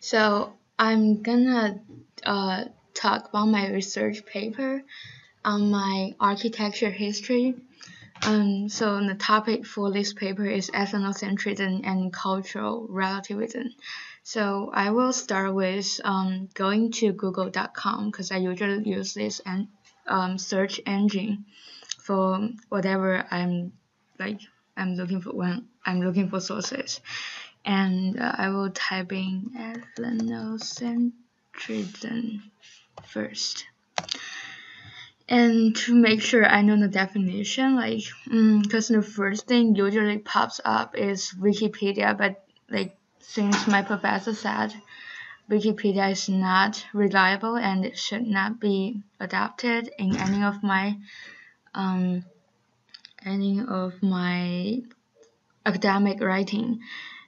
So I'm gonna uh, talk about my research paper on my architecture history. Um, so the topic for this paper is ethnocentrism and cultural relativism. So I will start with um, going to google.com because I usually use this and um, search engine for whatever I'm like I'm looking for when I'm looking for sources and uh, I will type in ethnocentrism first. And to make sure I know the definition, like, because mm, the first thing usually pops up is Wikipedia, but like, since my professor said Wikipedia is not reliable and it should not be adopted in any of my um, any of my academic writing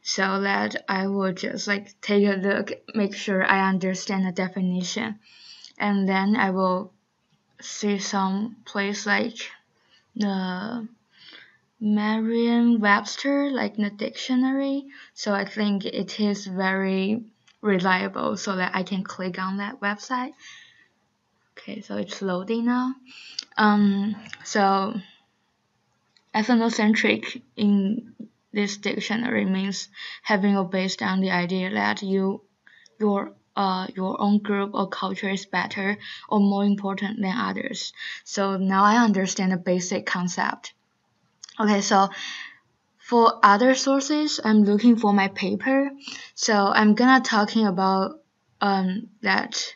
so that I will just like take a look, make sure I understand the definition, and then I will see some place like the Merriam-Webster, like the dictionary. So I think it is very reliable, so that I can click on that website. Okay, so it's loading now. Um, so ethnocentric in this dictionary means having a based on the idea that you your uh, your own group or culture is better or more important than others. So now I understand the basic concept. Okay, so for other sources, I'm looking for my paper. So I'm gonna talking about um, that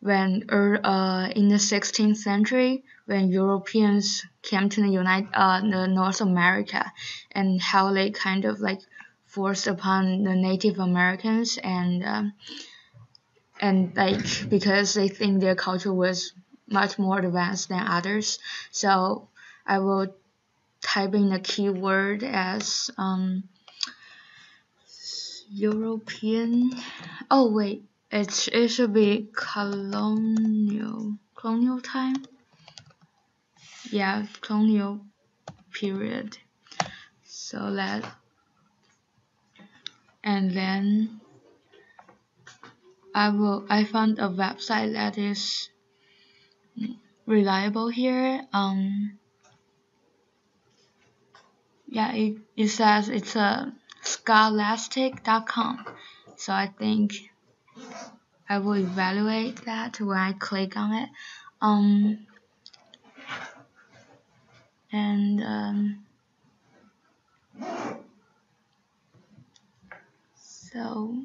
when uh, in the 16th century when Europeans came to the United uh, the North America and how they kind of like forced upon the Native Americans and um, and like because they think their culture was much more advanced than others. So I will type in the keyword as um, European. Oh wait, it it should be colonial colonial time yeah colonial period. So that and then I will I found a website that is reliable here. Um yeah it, it says it's a scholastic.com so I think I will evaluate that when I click on it. Um and um, so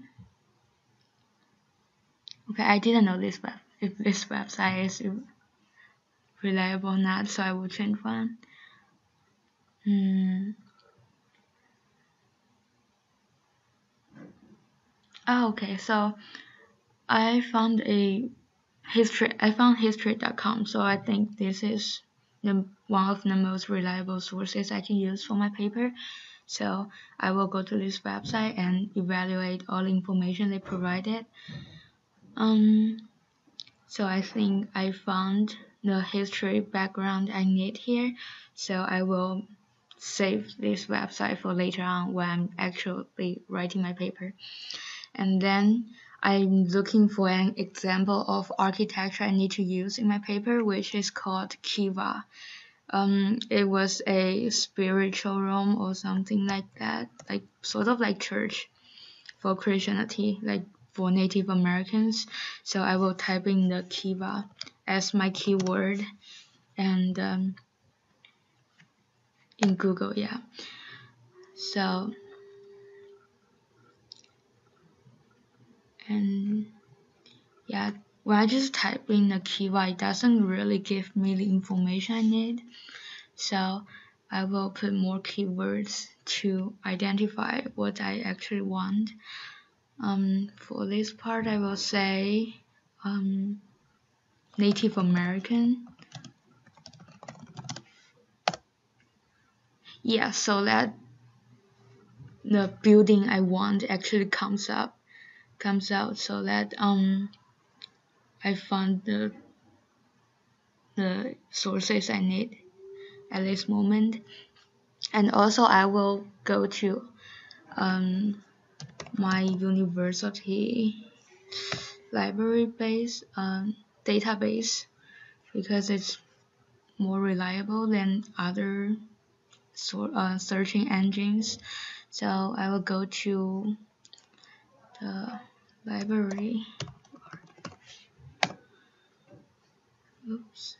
okay I didn't know this web if this website is reliable or not so I will change one hmm. oh okay so I found a history I found history.com so I think this is one of the most reliable sources I can use for my paper. So I will go to this website and evaluate all the information they provided. Um, so I think I found the history background I need here. So I will save this website for later on when I'm actually writing my paper. And then I'm looking for an example of architecture I need to use in my paper, which is called Kiva. Um, it was a spiritual room or something like that, like sort of like church for Christianity, like for Native Americans. So I will type in the Kiva as my keyword and um, in Google, yeah. So and yeah when I just type in the keyword it doesn't really give me the information I need. So I will put more keywords to identify what I actually want. Um, for this part I will say um, Native American. Yeah so that the building I want actually comes up comes out so that um I found the the sources I need at this moment. And also I will go to um, my university library base um, database because it's more reliable than other sort uh, searching engines. So I will go to the library. Oops.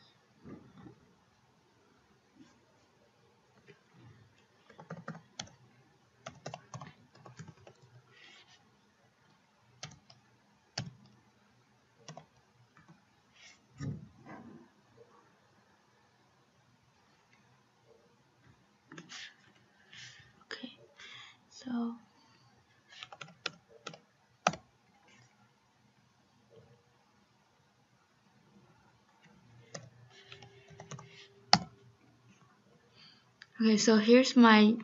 So Okay, so here's my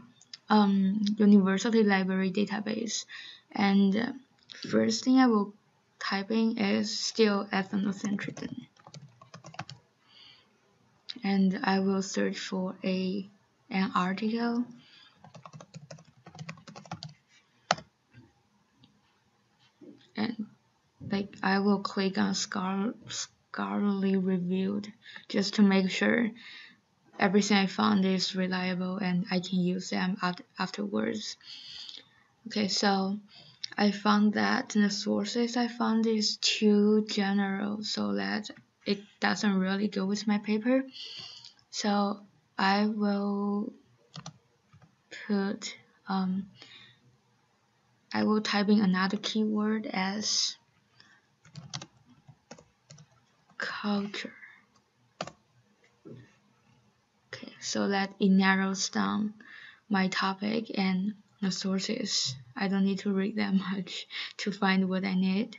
um, university library database. And uh, first thing I will type in is still ethnocentrism. And I will search for a an article. And like I will click on scholar, scholarly reviewed just to make sure everything I found is reliable and I can use them afterwards. Okay, so I found that the sources I found is too general so that it doesn't really go with my paper. So I will put um, I will type in another keyword as culture. Okay, so that it narrows down my topic and the sources. I don't need to read that much to find what I need.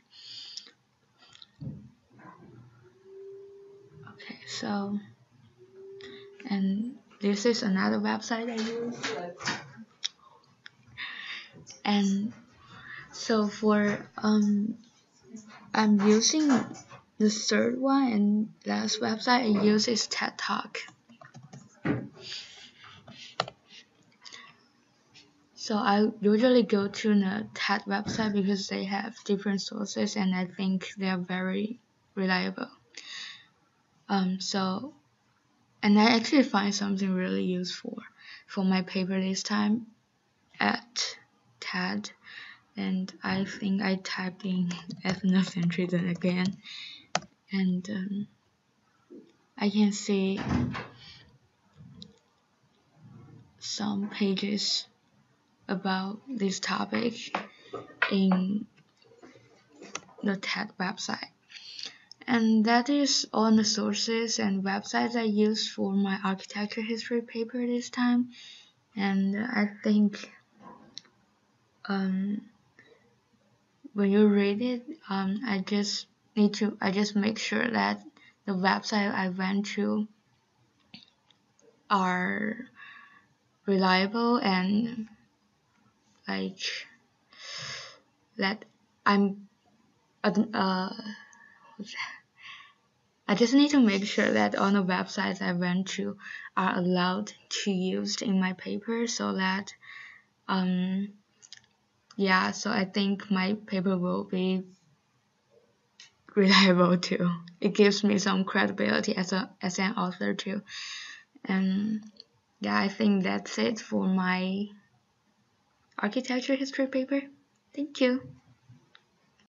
Okay, so and this is another website I use. And so for um I'm using the third one and last website I use is TED Talk. So I usually go to the TED website because they have different sources and I think they are very reliable. Um, so, and I actually find something really useful for my paper this time at TED and I think I typed in ethnocentrism again and um, I can see some pages about this topic in the TED website. And that is all the sources and websites I used for my architecture history paper this time. And I think um, when you read it, um, I just need to, I just make sure that the website I went to are reliable and like that I'm uh I just need to make sure that all the websites I went to are allowed to use in my paper so that um yeah so I think my paper will be reliable too. It gives me some credibility as a as an author too. And yeah I think that's it for my architecture history paper. Thank you.